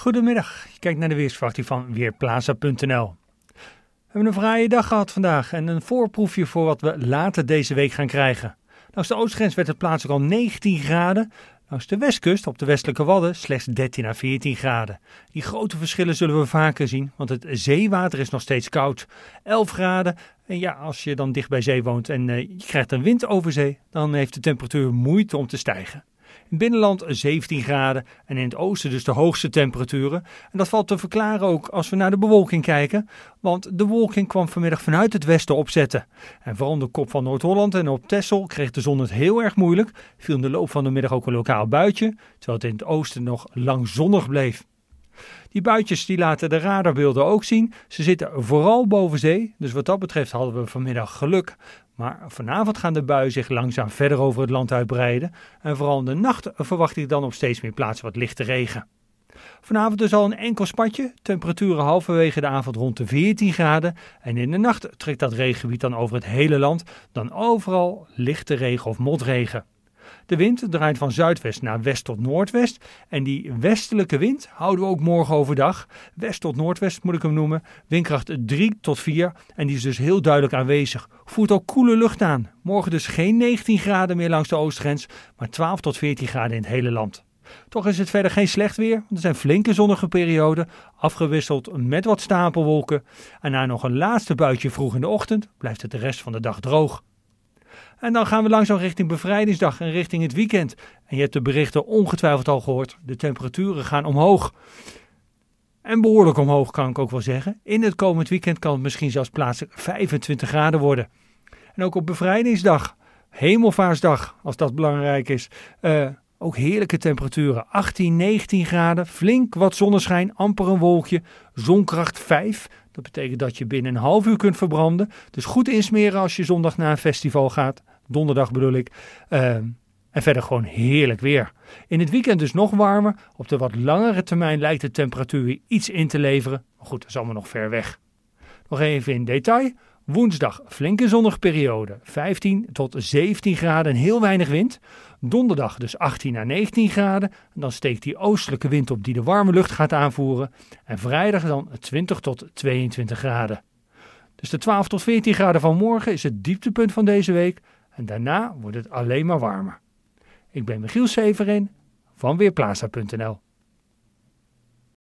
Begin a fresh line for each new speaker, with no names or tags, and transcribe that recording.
Goedemiddag, je kijkt naar de weersverwachting van Weerplaza.nl. We hebben een fraaie dag gehad vandaag en een voorproefje voor wat we later deze week gaan krijgen. Langs de oostgrens werd het plaatselijk al 19 graden, langs de westkust op de westelijke Wadden slechts 13 à 14 graden. Die grote verschillen zullen we vaker zien, want het zeewater is nog steeds koud. 11 graden en ja, als je dan dicht bij zee woont en uh, je krijgt een wind over zee, dan heeft de temperatuur moeite om te stijgen. In binnenland 17 graden en in het oosten dus de hoogste temperaturen. En dat valt te verklaren ook als we naar de bewolking kijken, want de wolking kwam vanmiddag vanuit het westen opzetten. En vooral de kop van Noord-Holland en op Texel kreeg de zon het heel erg moeilijk. Viel in de loop van de middag ook een lokaal buitje, terwijl het in het oosten nog lang zonnig bleef. Die buitjes die laten de radarbeelden ook zien. Ze zitten vooral boven zee, dus wat dat betreft hadden we vanmiddag geluk. Maar vanavond gaan de buien zich langzaam verder over het land uitbreiden. En vooral in de nacht verwacht ik dan op steeds meer plaatsen wat lichte regen. Vanavond dus al een enkel spatje, temperaturen halverwege de avond rond de 14 graden. En in de nacht trekt dat regengebied dan over het hele land, dan overal lichte regen of motregen. De wind draait van zuidwest naar west tot noordwest. En die westelijke wind houden we ook morgen overdag. West tot noordwest moet ik hem noemen. Windkracht 3 tot 4. En die is dus heel duidelijk aanwezig. Voert ook koele lucht aan. Morgen dus geen 19 graden meer langs de oostgrens. Maar 12 tot 14 graden in het hele land. Toch is het verder geen slecht weer, want er zijn flinke zonnige perioden, afgewisseld met wat stapelwolken. En na nog een laatste buitje vroeg in de ochtend blijft het de rest van de dag droog. En dan gaan we langzaam richting bevrijdingsdag en richting het weekend. En je hebt de berichten ongetwijfeld al gehoord. De temperaturen gaan omhoog. En behoorlijk omhoog kan ik ook wel zeggen. In het komend weekend kan het misschien zelfs plaatselijk 25 graden worden. En ook op bevrijdingsdag, hemelvaartsdag, als dat belangrijk is. Uh, ook heerlijke temperaturen, 18, 19 graden, flink wat zonneschijn, amper een wolkje, zonkracht 5. Dat betekent dat je binnen een half uur kunt verbranden. Dus goed insmeren als je zondag naar een festival gaat, donderdag bedoel ik. Uh, en verder gewoon heerlijk weer. In het weekend dus nog warmer. Op de wat langere termijn lijkt de temperatuur iets in te leveren. Maar goed, dat is allemaal nog ver weg. Nog even in detail. Woensdag flinke zonnige periode, 15 tot 17 graden en heel weinig wind. Donderdag dus 18 à 19 graden. En dan steekt die oostelijke wind op die de warme lucht gaat aanvoeren. En vrijdag dan 20 tot 22 graden. Dus de 12 tot 14 graden van morgen is het dieptepunt van deze week. En daarna wordt het alleen maar warmer. Ik ben Michiel Severin van Weerplaza.nl